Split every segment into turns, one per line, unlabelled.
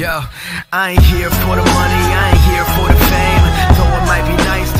Yo, I ain't here for the money, I ain't here for the fame. Though it might be nice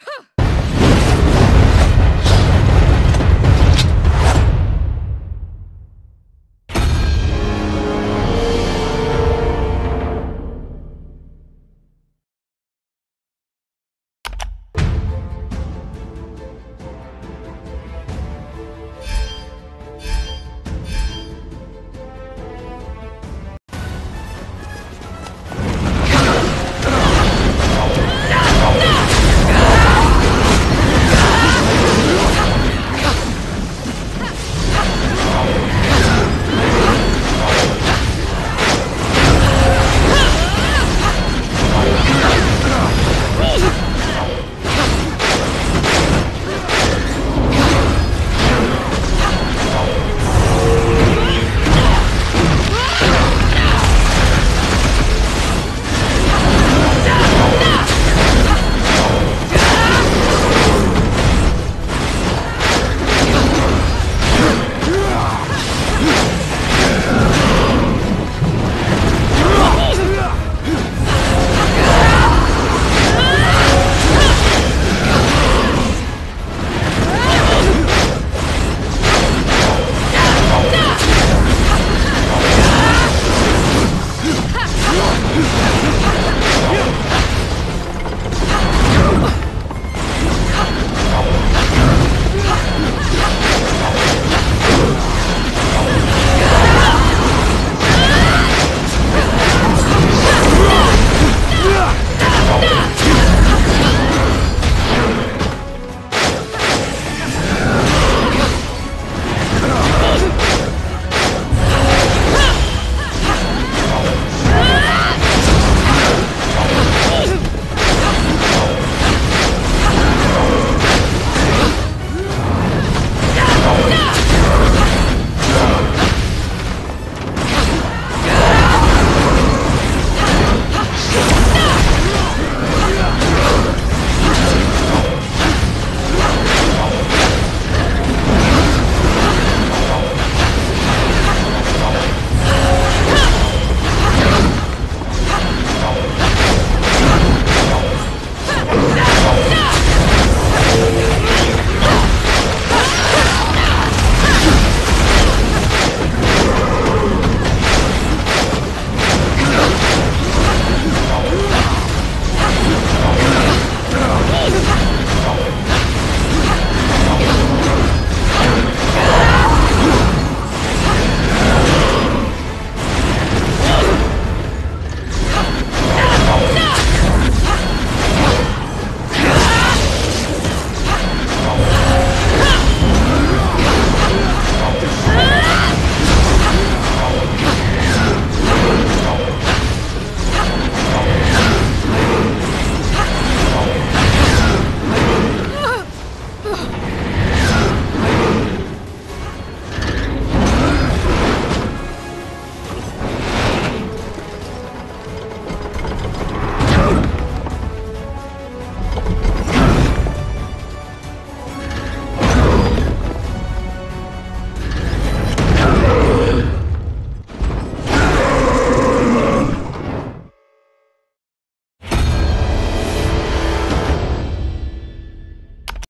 Huh.